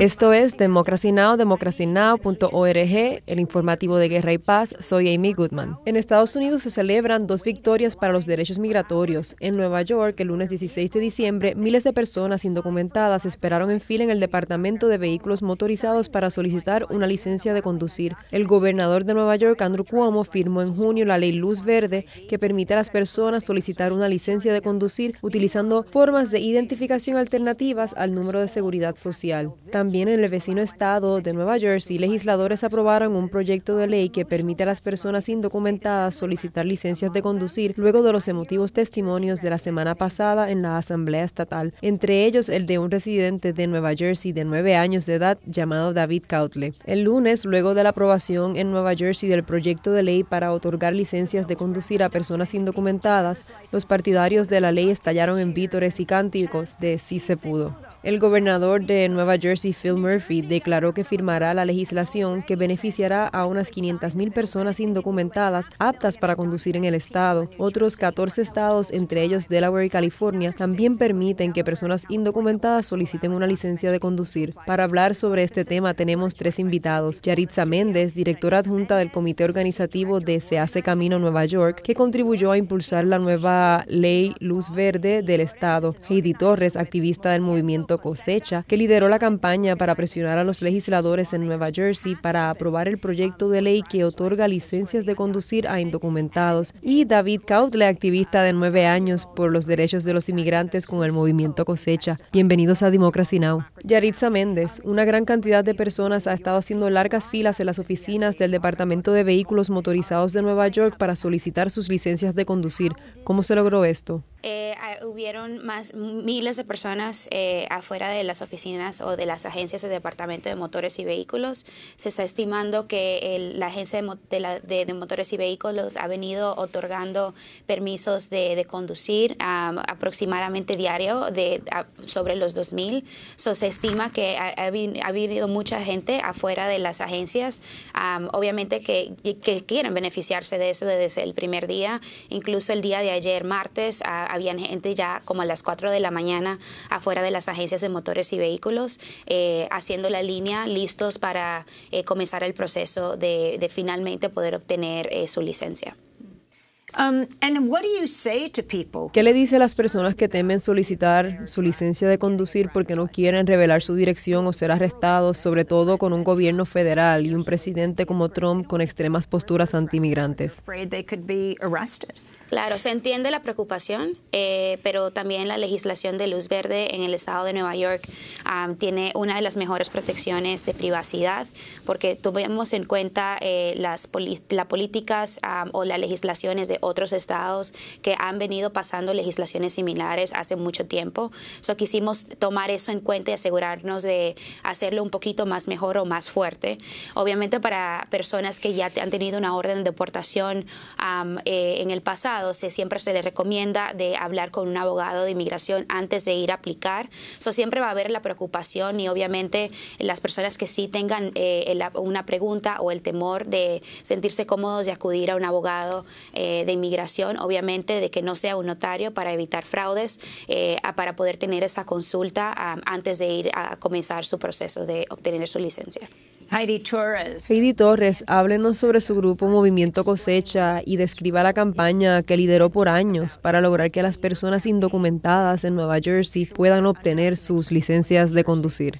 Esto es Democracy Now!, democracynow.org, el informativo de Guerra y Paz. Soy Amy Goodman. En Estados Unidos se celebran dos victorias para los derechos migratorios. En Nueva York, el lunes 16 de diciembre, miles de personas indocumentadas esperaron en fila en el Departamento de Vehículos Motorizados para solicitar una licencia de conducir. El gobernador de Nueva York, Andrew Cuomo, firmó en junio la ley Luz Verde que permite a las personas solicitar una licencia de conducir utilizando formas de identificación alternativas al número de seguridad social. También en el vecino estado de Nueva Jersey, legisladores aprobaron un proyecto de ley que permite a las personas indocumentadas solicitar licencias de conducir luego de los emotivos testimonios de la semana pasada en la Asamblea Estatal, entre ellos el de un residente de Nueva Jersey de nueve años de edad llamado David Cautle. El lunes, luego de la aprobación en Nueva Jersey del proyecto de ley para otorgar licencias de conducir a personas indocumentadas, los partidarios de la ley estallaron en vítores y cánticos de sí se pudo. El gobernador de Nueva Jersey, Phil Murphy, declaró que firmará la legislación que beneficiará a unas 500.000 personas indocumentadas aptas para conducir en el estado. Otros 14 estados, entre ellos Delaware y California, también permiten que personas indocumentadas soliciten una licencia de conducir. Para hablar sobre este tema tenemos tres invitados. Yaritza Méndez, directora adjunta del comité organizativo de Se hace Camino Nueva York, que contribuyó a impulsar la nueva ley Luz Verde del estado. Heidi Torres, activista del movimiento Cosecha, que lideró la campaña para presionar a los legisladores en Nueva Jersey para aprobar el proyecto de ley que otorga licencias de conducir a indocumentados, y David Cautle, activista de nueve años por los derechos de los inmigrantes con el movimiento Cosecha. Bienvenidos a Democracy Now! Yaritza Méndez, una gran cantidad de personas ha estado haciendo largas filas en las oficinas del Departamento de Vehículos Motorizados de Nueva York para solicitar sus licencias de conducir. ¿Cómo se logró esto? Eh, hubieron más miles de personas eh, afuera de las oficinas o de las agencias del Departamento de Motores y Vehículos. Se está estimando que la agencia de, motores y vehículos ha venido otorgando permisos de, conducir aproximadamente diario de sobre los 2.000. So, se estima que ha, habido mucha gente afuera de las agencias, obviamente que, que, quieren beneficiarse de eso desde el primer día. Incluso el día de ayer, martes, había gente ya como a las 4 de la mañana afuera de las agencias de motores y vehículos eh, haciendo la línea listos para eh, comenzar el proceso de, finalmente poder obtener eh, su licencia. Um, ¿Qué le dice a las personas que temen solicitar su licencia de conducir porque no quieren revelar su dirección o ser arrestados, sobre todo con un gobierno federal y un presidente como Trump con extremas posturas antimigrantes? Claro, se entiende la preocupación, eh, pero también la legislación de luz verde en el estado de Nueva York tiene una de las mejores protecciones de privacidad, porque tuvimos en cuenta eh, las, políticas o las legislaciones de otros estados que han venido pasando legislaciones similares hace mucho tiempo. So, quisimos tomar eso en cuenta y asegurarnos de hacerlo un poquito más mejor o más fuerte. Obviamente para personas que ya han tenido una orden de deportación eh, en el pasado, se, siempre se le recomienda de hablar con un abogado de inmigración antes de ir a aplicar. So, siempre va a haber la preocupación y obviamente las personas que sí tengan eh, una pregunta o el temor de sentirse cómodos de acudir a un abogado eh, de inmigración, obviamente de que no sea un notario para evitar fraudes, eh, para poder tener esa consulta antes de ir a comenzar su proceso de obtener su licencia. Heidi Torres. Heidi Torres, háblenos sobre su grupo Movimiento Cosecha y describa la campaña que lideró por años para lograr que las personas indocumentadas en Nueva Jersey puedan obtener sus licencias de conducir.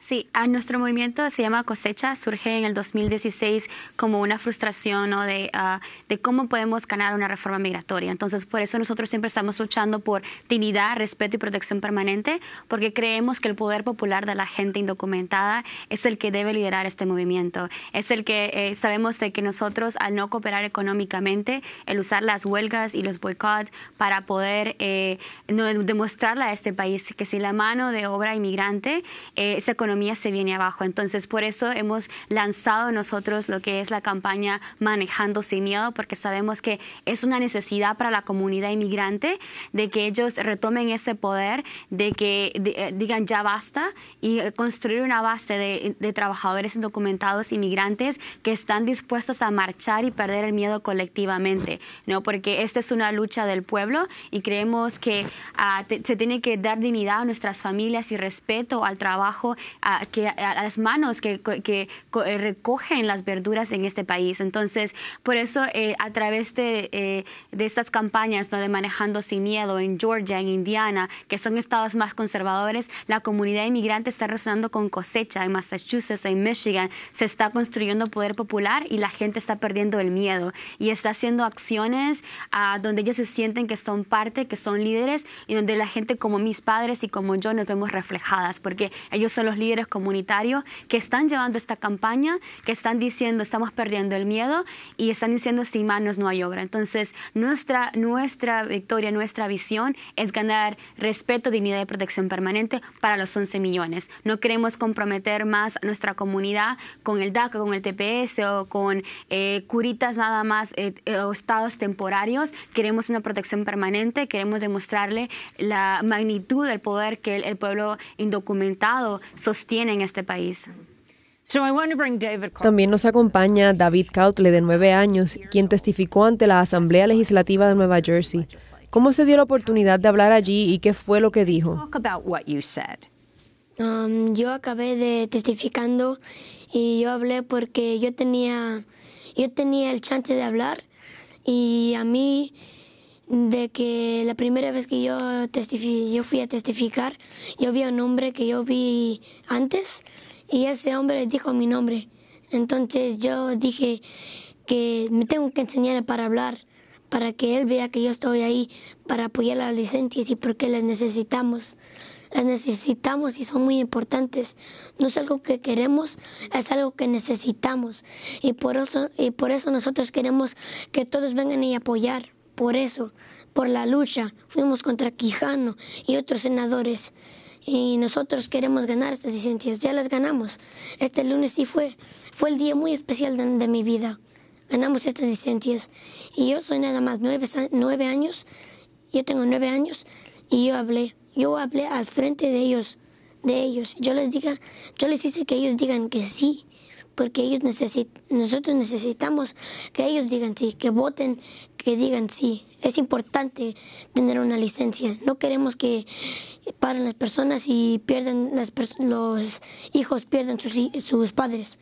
Sí, a nuestro movimiento se llama Cosecha, surge en el 2016 como una frustración de, ah, de cómo podemos ganar una reforma migratoria. Entonces, por eso nosotros siempre estamos luchando por dignidad, respeto y protección permanente, porque creemos que el poder popular de la gente indocumentada es el que debe liderar este movimiento. Es el que eh, sabemos de que nosotros, al no cooperar económicamente, el usar las huelgas y los boicots para poder eh, demostrarle a este país que si la mano de obra inmigrante eh, se economía se viene abajo. Entonces, por eso hemos lanzado nosotros lo que es la campaña Manejando sin Miedo, porque sabemos que es una necesidad para la comunidad inmigrante de que ellos retomen ese poder, de que eh, digan ya basta y construir una base de, de trabajadores indocumentados inmigrantes que están dispuestos a marchar y perder el miedo colectivamente, ¿no? Porque esta es una lucha del pueblo y creemos que ah, se tiene que dar dignidad a nuestras familias y respeto al trabajo, a, que, a las manos que, que, eh, recogen las verduras en este país. Entonces, por eso eh, a través de, eh, de estas campañas de Manejando sin Miedo en Georgia, en Indiana, que son estados más conservadores, la comunidad inmigrante está resonando con cosecha en Massachusetts, en Michigan, se está construyendo poder popular y la gente está perdiendo el miedo. Y está haciendo acciones uh, donde ellos se sienten que son parte, que son líderes y donde la gente como mis padres y como yo nos vemos reflejadas, porque ellos son los líderes comunitarios que están llevando esta campaña, que están diciendo estamos perdiendo el miedo y están diciendo sin manos no hay obra. Entonces, nuestra, nuestra victoria, nuestra visión es ganar respeto, dignidad y protección permanente para los 11 millones. No queremos comprometer más a nuestra comunidad con el DACA, con el TPS o con eh, curitas nada más eh, eh, o estados temporarios. Queremos una protección permanente, queremos demostrarle la magnitud del poder que el, pueblo indocumentado sostiene en este país. También nos acompaña David Cautle, de nueve años, quien testificó ante la Asamblea Legislativa de Nueva Jersey. ¿Cómo se dio la oportunidad de hablar allí y qué fue lo que dijo? Um, yo acabé de testificando y yo hablé porque yo tenía, yo tenía el chance de hablar y a mí de que la primera vez que yo yo fui a testificar, yo vi a un hombre que yo vi antes y ese hombre dijo mi nombre. Entonces yo dije que me tengo que enseñar para hablar, para que él vea que yo estoy ahí para apoyar las licencias y porque las necesitamos. Las necesitamos y son muy importantes. No es algo que queremos, es algo que necesitamos. Y por eso, y por eso nosotros queremos que todos vengan y apoyar. Por eso, por la lucha, fuimos contra Quijano y otros senadores. Y nosotros queremos ganar estas licencias. Ya las ganamos. Este lunes sí fue. Fue el día muy especial de, mi vida. Ganamos estas licencias. Y yo soy nada más nueve, nueve años. Yo tengo nueve años. Y yo hablé. Yo hablé al frente de ellos. De ellos. Yo les diga, yo les hice que ellos digan que sí porque ellos necesit nosotros necesitamos que ellos digan sí, que voten, que digan sí. Es importante tener una licencia. No queremos que paren las personas y pierdan las los hijos pierdan sus, sus padres.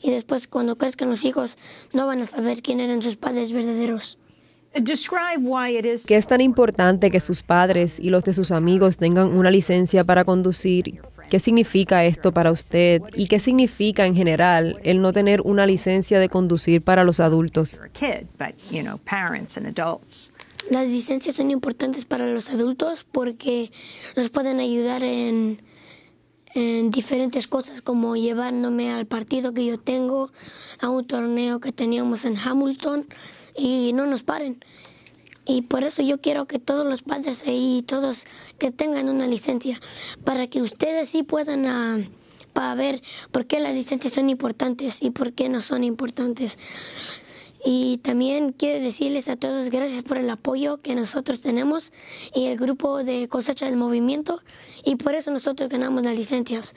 Y después cuando crezcan los hijos no van a saber quién eran sus padres verdaderos. ¿Qué es tan importante que sus padres y los de sus amigos tengan una licencia para conducir ¿Qué significa esto para usted y qué significa en general el no tener una licencia de conducir para los adultos? Las licencias son importantes para los adultos porque nos pueden ayudar en, en diferentes cosas como llevándome al partido que yo tengo, a un torneo que teníamos en Hamilton y no nos paren. Y por eso yo quiero que todos los padres ahí, todos que tengan una licencia, para que ustedes sí puedan uh, para ver por qué las licencias son importantes y por qué no son importantes. Y también quiero decirles a todos gracias por el apoyo que nosotros tenemos y el grupo de cosecha del movimiento y por eso nosotros ganamos las licencias,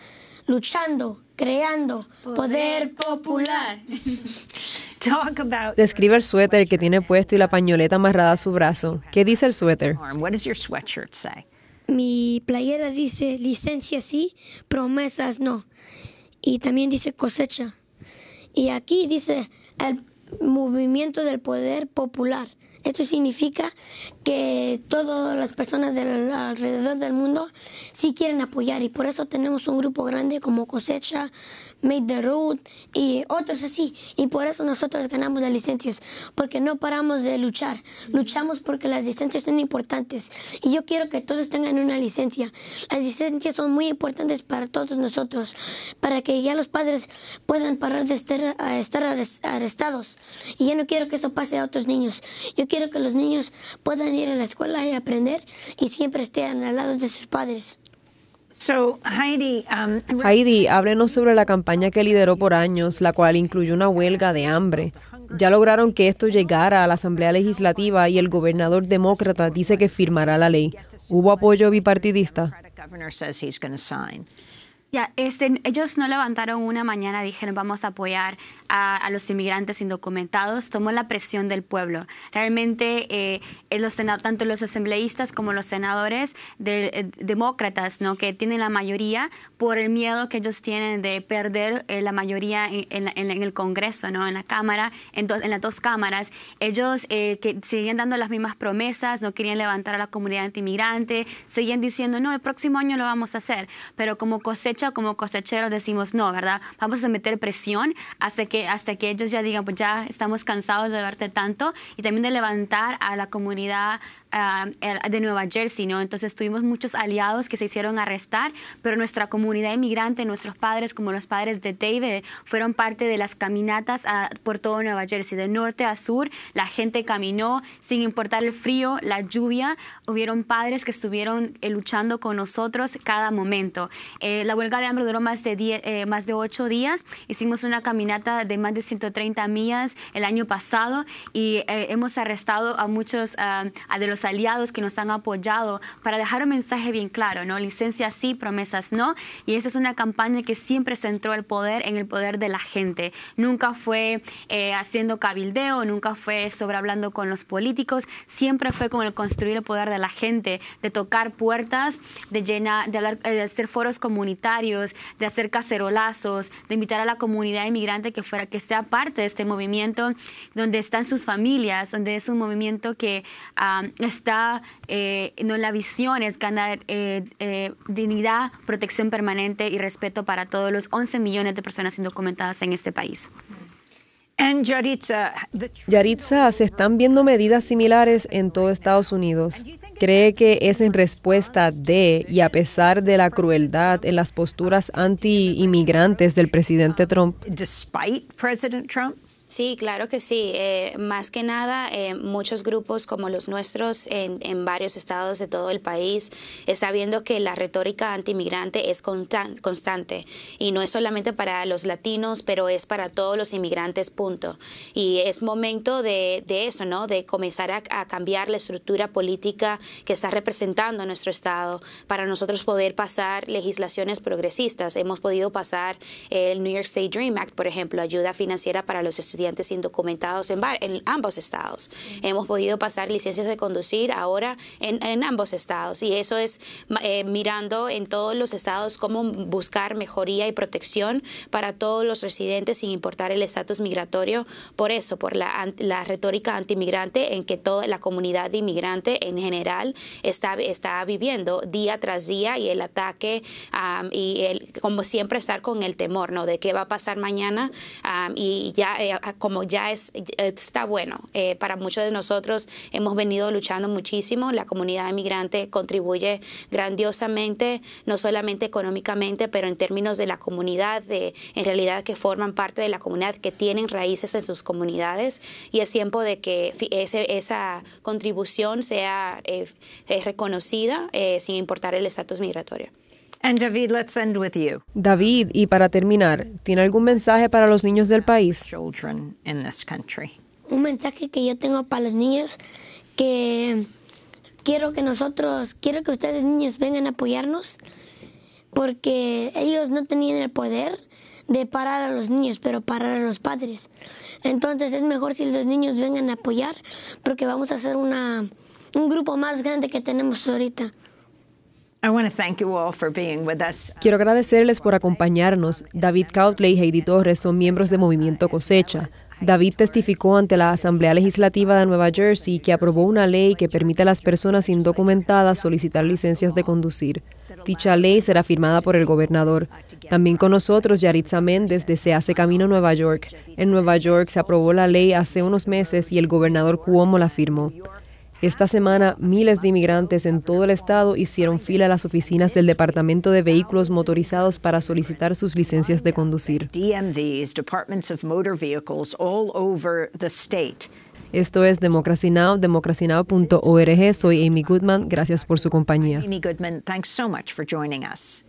luchando, creando poder, popular. Describe el suéter que tiene puesto y la pañoleta amarrada a su brazo. ¿Qué dice el suéter? Mi playera dice licencia sí, promesas no. Y también dice cosecha. Y aquí dice el movimiento del poder popular. Esto significa que todas las personas alrededor del mundo sí quieren apoyar y por eso tenemos un grupo grande como Cosecha, Made the Road y otros así. Y por eso nosotros ganamos las licencias, porque no paramos de luchar. Luchamos porque las licencias son importantes y yo quiero que todos tengan una licencia. Las licencias son muy importantes para todos nosotros, para que ya los padres puedan parar de estar, estar arrestados. Y yo no quiero que eso pase a otros niños. Yo quiero que los niños puedan ir a la escuela y aprender y siempre estén al lado de sus padres. Heidi, um, Heidi, háblenos sobre la campaña que lideró por años, la cual incluyó una huelga de hambre. Ya lograron que esto llegara a la Asamblea Legislativa y el gobernador demócrata dice que firmará la ley. ¿Hubo apoyo bipartidista? Ya, este, ellos no levantaron una mañana dijeron vamos a apoyar a, los inmigrantes indocumentados, tomó la presión del pueblo. Realmente eh, los tanto los asambleístas como los senadores de, eh, demócratas, ¿no? que tienen la mayoría por el miedo que ellos tienen de perder eh, la mayoría en, el Congreso, ¿no? en la Cámara, en, en las dos cámaras, ellos que siguen dando las mismas promesas, no querían levantar a la comunidad antimigrante, seguían diciendo, no, el próximo año lo vamos a hacer, pero como cosecha como cosecheros decimos, no, ¿verdad? Vamos a meter presión hasta que, hasta que ellos ya digan, pues ya estamos cansados de verte tanto y también de levantar a la comunidad de Nueva Jersey, ¿no? Entonces tuvimos muchos aliados que se hicieron arrestar, pero nuestra comunidad inmigrante, nuestros padres, como los padres de David, fueron parte de las caminatas por todo Nueva Jersey, de norte a sur. La gente caminó sin importar el frío, la lluvia. Hubieron padres que estuvieron eh, luchando con nosotros cada momento. Eh, la huelga de hambre duró más de, eh, más de ocho días. Hicimos una caminata de más de 130 millas el año pasado y hemos arrestado a muchos de los aliados que nos han apoyado para dejar un mensaje bien claro, ¿no? Licencias sí, promesas no. Y esa es una campaña que siempre centró el poder en el poder de la gente. Nunca fue eh, haciendo cabildeo, nunca fue sobre hablando con los políticos, siempre fue con el construir el poder de la gente, de tocar puertas, de llenar, de, eh, de hacer foros comunitarios, de hacer cacerolazos, de invitar a la comunidad inmigrante que fuera, que sea parte de este movimiento, donde están sus familias, donde es un movimiento que ah, está, eh, no, la visión es ganar eh, eh, dignidad, protección permanente y respeto para todos los 11 millones de personas indocumentadas en este país. Yaritza, se están viendo medidas similares en todo Estados Unidos. ¿Cree que es en respuesta de y a pesar de la crueldad en las posturas anti-inmigrantes del presidente Trump? Sí, claro que sí. Eh, más que nada, eh, muchos grupos como los nuestros en, en, varios estados de todo el país está viendo que la retórica antimigrante es constante y no es solamente para los latinos, pero es para todos los inmigrantes, punto. Y es momento de, de eso, ¿no? De comenzar a, a, cambiar la estructura política que está representando nuestro estado para nosotros poder pasar legislaciones progresistas. Hemos podido pasar el New York State Dream Act, por ejemplo, ayuda financiera para los estudiantes indocumentados en, en ambos estados. Hemos podido pasar licencias de conducir ahora en, en ambos estados y eso es eh, mirando en todos los estados cómo buscar mejoría y protección para todos los residentes sin importar el estatus migratorio. Por eso, por la, la retórica antimigrante en que toda la comunidad de inmigrante en general está, está viviendo día tras día y el ataque y el, como siempre estar con el temor ¿no? de qué va a pasar mañana y ya eh, como ya es, está bueno. Eh, para muchos de nosotros hemos venido luchando muchísimo. La comunidad inmigrante contribuye grandiosamente, no solamente económicamente, pero en términos de la comunidad, de, en realidad que forman parte de la comunidad, que tienen raíces en sus comunidades. Y es tiempo de que ese, esa contribución sea eh, reconocida eh, sin importar el estatus migratorio. David, let's end with you. David, y para terminar, ¿tiene algún mensaje para los niños del país? Un mensaje que yo tengo para los niños que quiero que nosotros, quiero que ustedes niños vengan a apoyarnos porque ellos no tenían el poder de parar a los niños, pero parar a los padres. Entonces es mejor si los niños vengan a apoyar porque vamos a hacer una, un grupo más grande que tenemos ahorita. Quiero agradecerles por acompañarnos. David Cautley y Heidi Torres son miembros de Movimiento Cosecha. David testificó ante la Asamblea Legislativa de Nueva Jersey que aprobó una ley que permite a las personas indocumentadas solicitar licencias de conducir. Dicha ley será firmada por el gobernador. También con nosotros, Yaritza Méndez, de Se Hace Camino Nueva York. En Nueva York se aprobó la ley hace unos meses y el gobernador Cuomo la firmó. Esta semana, miles de inmigrantes en todo el estado hicieron fila a las oficinas del Departamento de Vehículos Motorizados para solicitar sus licencias de conducir. Esto es Democracy Now!, democracynow.org. Soy Amy Goodman. Gracias por su compañía. Amy Goodman, thanks so much for joining us.